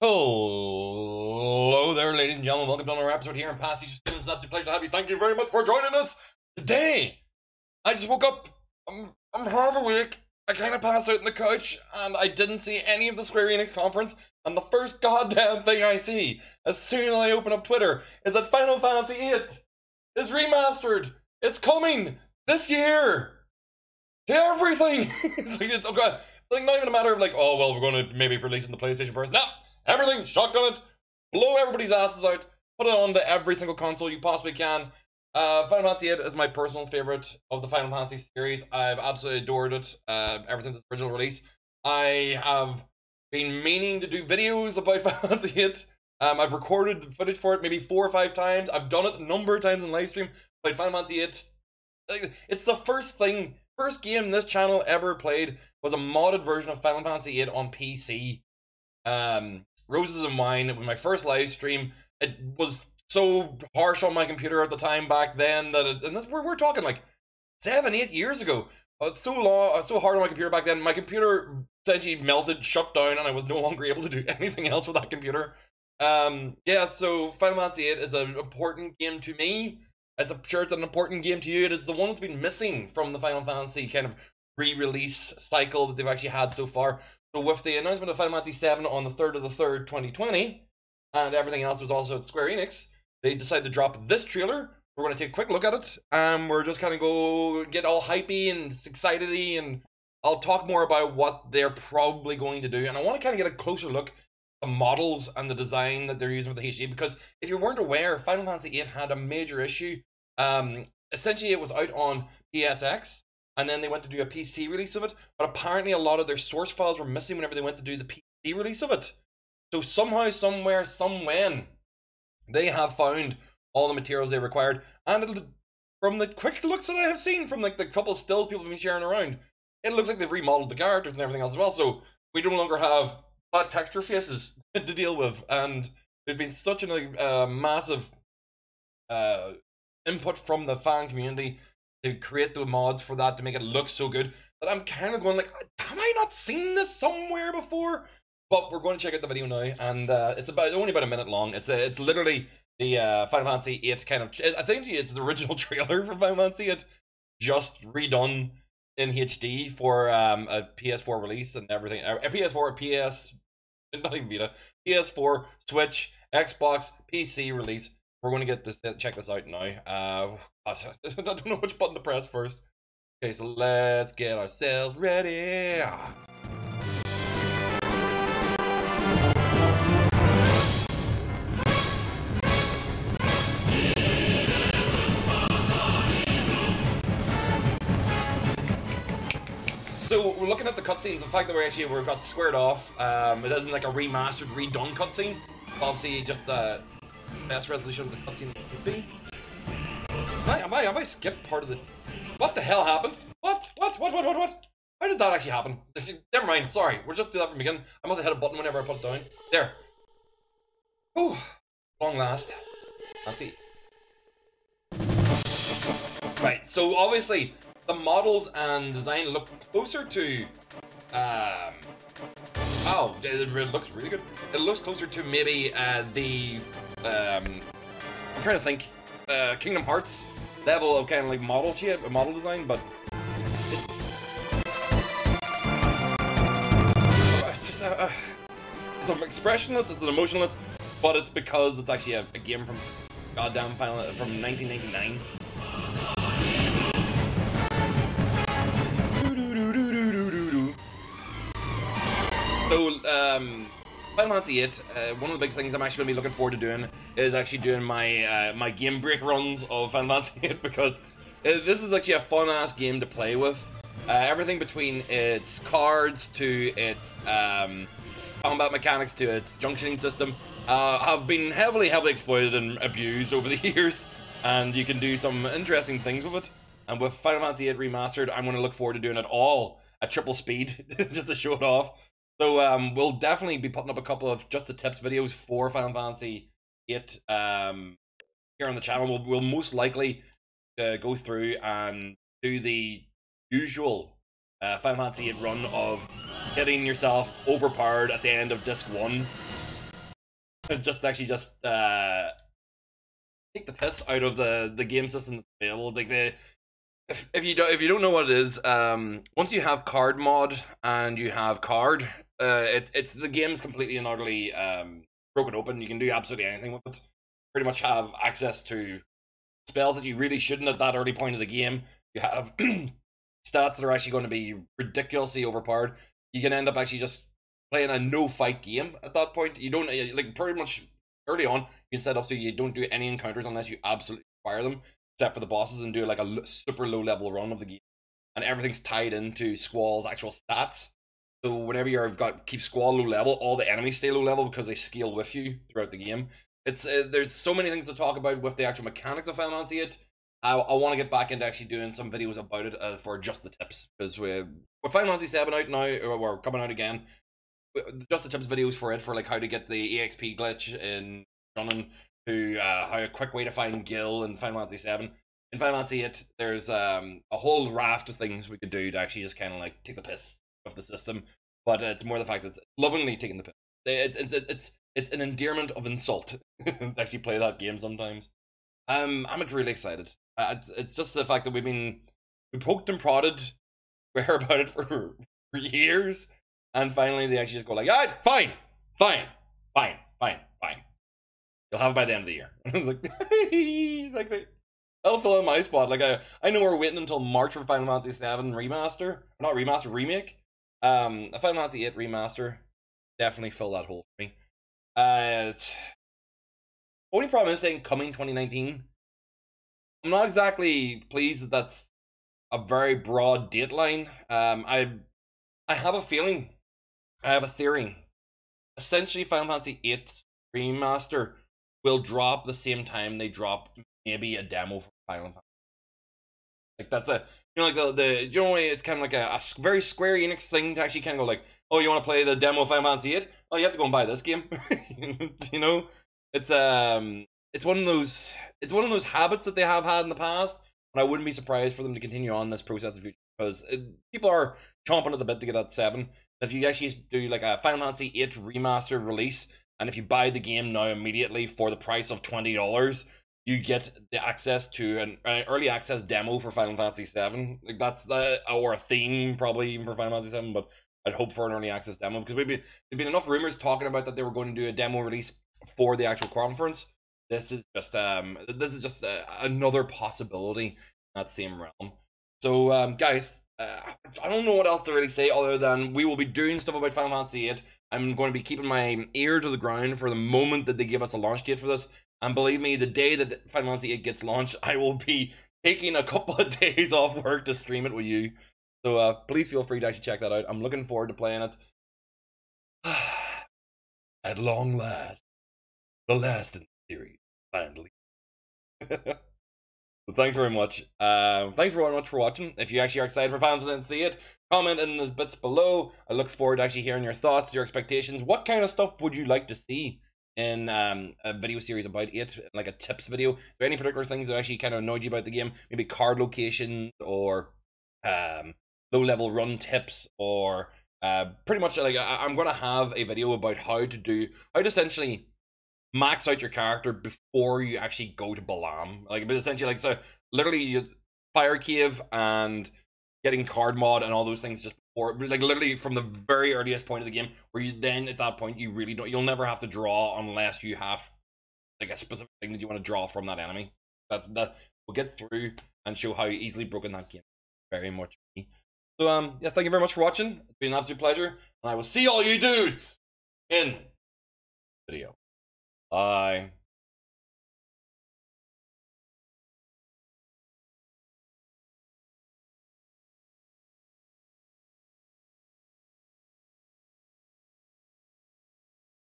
Hello there, ladies and gentlemen. Welcome to another episode here in Pastiche. It's an absolute pleasure to have you. Thank you very much for joining us today. I just woke up. I'm, I'm half awake. I kind of passed out on the couch, and I didn't see any of the Square Enix conference. And the first goddamn thing I see as soon as I open up Twitter is that Final Fantasy VIII is remastered. It's coming this year to everything. it's like it's oh god. It's like not even a matter of like, oh well, we're going to maybe release on the PlayStation first. No, everything, shotgun it, blow everybody's asses out, put it onto every single console you possibly can. Uh, Final Fantasy VIII is my personal favorite of the Final Fantasy series. I've absolutely adored it uh, ever since its original release. I have been meaning to do videos about Final Fantasy VIII. Um, I've recorded the footage for it maybe four or five times. I've done it a number of times in live stream. But Final Fantasy VIII, it's the first thing, first game this channel ever played was a modded version of Final Fantasy VIII on PC. Um, Roses Wine. It was my first live stream. It was so harsh on my computer at the time back then that it, and this we're, we're talking like seven eight years ago uh, so long uh, so hard on my computer back then my computer essentially melted shut down and i was no longer able to do anything else with that computer um yeah so final fantasy VIII is an important game to me it's a sure it's an important game to you it's the one that's been missing from the final fantasy kind of re-release cycle that they've actually had so far so with the announcement of final fantasy 7 on the 3rd of the 3rd 2020 and everything else was also at square enix they decided to drop this trailer. We're going to take a quick look at it. Um, we're just kind of go get all hypey and excitedy, and I'll talk more about what they're probably going to do. And I want to kind of get a closer look at the models and the design that they're using with the HD. Because if you weren't aware, Final Fantasy VIII had a major issue. Um, essentially, it was out on PSX, and then they went to do a PC release of it. But apparently, a lot of their source files were missing whenever they went to do the PC release of it. So somehow, somewhere, somewhen, they have found all the materials they required, and from the quick looks that I have seen from like the couple stills people have been sharing around, it looks like they've remodeled the characters and everything else as well. So we no longer have flat texture faces to deal with, and there's been such a uh, massive uh, input from the fan community to create the mods for that to make it look so good that I'm kind of going like, have I not seen this somewhere before? But we're going to check out the video now, and uh, it's about only about a minute long. It's a, it's literally the uh, Final Fantasy 8 kind of. I think it's the original trailer for Final Fantasy 8, just redone in HD for um, a PS4 release and everything. A PS4, a PS, not even Vita, PS4, Switch, Xbox, PC release. We're going to get this check this out now. Uh, I don't know which button to press first. Okay, so let's get ourselves ready. so we're looking at the cutscenes. The fact that we're actually we've got Squaresoft. Um, it isn't like a remastered, redone cutscene. Obviously, just the best resolution of the cutscene could be. Have I, have I have I skipped part of the? What the hell happened? What? What? What? What? What? What? How did that actually happen? Never mind. Sorry. We'll just do that from the beginning. I must have hit a button whenever I put it down. There. Oh, long last. Let's see. Right. So obviously the models and design look closer to um oh it looks really good. It looks closer to maybe uh the um i'm trying to think uh kingdom hearts level of kind of like models here model design but it, it's just uh, it's an expressionless it's an emotionless but it's because it's actually a, a game from goddamn final from 1999 So, um, Final Fantasy 8, uh, one of the big things I'm actually going to be looking forward to doing is actually doing my uh, my game break runs of Final Fantasy 8 because this is actually a fun ass game to play with. Uh, everything between its cards to its um, combat mechanics to its junctioning system uh, have been heavily, heavily exploited and abused over the years, and you can do some interesting things with it. And with Final Fantasy 8 Remastered, I'm going to look forward to doing it all at triple speed just to show it off. So um, we'll definitely be putting up a couple of just the tips videos for Final Fantasy 8 um, here on the channel. We'll, we'll most likely uh, go through and do the usual uh, Final Fantasy 8 run of hitting yourself overpowered at the end of disc one just actually just uh take the piss out of the the game system available. Like the if, if you don't if you don't know what it is, um once you have card mod and you have card, uh it's it's the game's completely and utterly um broken open. You can do absolutely anything with it. Pretty much have access to spells that you really shouldn't at that early point of the game. You have stats that are actually going to be ridiculously overpowered. You can end up actually just playing a no fight game at that point. You don't like pretty much early on. You can set up so you don't do any encounters unless you absolutely require them, except for the bosses, and do like a super low level run of the game. And everything's tied into Squall's actual stats. So whenever you've got keep Squall low level, all the enemies stay low level because they scale with you throughout the game. It's uh, there's so many things to talk about with the actual mechanics of Final Fantasy 8. I, I want to get back into actually doing some videos about it uh, for just the tips because we're with Final Fantasy 7 out now, or we're coming out again. Just the tips videos for it for like how to get the EXP glitch in running to uh, how a quick way to find Gil in Final Fantasy 7. In Final Fantasy 8, there's um, a whole raft of things we could do to actually just kind of like take the piss of the system, but it's more the fact that it's lovingly taking the piss. It's it's it's it's an endearment of insult to actually play that game sometimes. Um, I'm really excited. Uh, it's, it's just the fact that we've been we poked and prodded, we heard about it for, for years, and finally they actually just go like, "Ah, fine, fine, fine, fine, fine. You'll have it by the end of the year." I was like, like that'll fill in my spot. Like I, I know we're waiting until March for Final Fantasy VII remaster, not remaster, remake. Um, a Final Fantasy VIII remaster definitely fill that hole for me. Uh, only problem is saying coming 2019. I'm not exactly pleased that that's a very broad dateline. Um, I I have a feeling, I have a theory. Essentially, Final Fantasy VIII Remaster will drop the same time they drop maybe a demo for Final Fantasy. Like that's a you know like the the know it's kind of like a, a very Square Enix thing to actually kind of go like oh you want to play the demo of Final Fantasy VIII oh you have to go and buy this game. You know? It's um it's one of those it's one of those habits that they have had in the past and I wouldn't be surprised for them to continue on this process of because it, people are chomping at the bit to get that seven. If you actually do like a Final Fantasy VIII remastered release and if you buy the game now immediately for the price of twenty dollars you get the access to an uh, early access demo for Final Fantasy VII. Like that's the a theme probably even for Final Fantasy VII, but I'd hope for an early access demo because we've been there've been enough rumors talking about that they were going to do a demo release for the actual conference. This is just um this is just a, another possibility in that same realm. So um guys, uh, I don't know what else to really say other than we will be doing stuff about Final Fantasy VIII. I'm going to be keeping my ear to the ground for the moment that they give us a launch date for this. And believe me, the day that Final Fantasy VIII gets launched, I will be taking a couple of days off work to stream it with you. So uh, please feel free to actually check that out. I'm looking forward to playing it. At long last, the last in the series, finally. so thanks very much. Uh, thanks very much for watching. If you actually are excited for Final Fantasy VIII, comment in the bits below. I look forward to actually hearing your thoughts, your expectations. What kind of stuff would you like to see? In um, a video series about it, like a tips video. Is there any particular things that actually kind of annoyed you about the game? Maybe card locations or um, low level run tips or uh, pretty much like I- am gonna have a video about how to do how to essentially max out your character before you actually go to Balamb. Like, but essentially, like so, literally, you fire cave and getting card mod and all those things just before, like literally from the very earliest point of the game where you then at that point you really don't you'll never have to draw unless you have like a specific thing that you want to draw from that enemy. That's that we'll get through and show how easily broken that game very much so um yeah thank you very much for watching. It's been an absolute pleasure and i will see all you dudes in video. Bye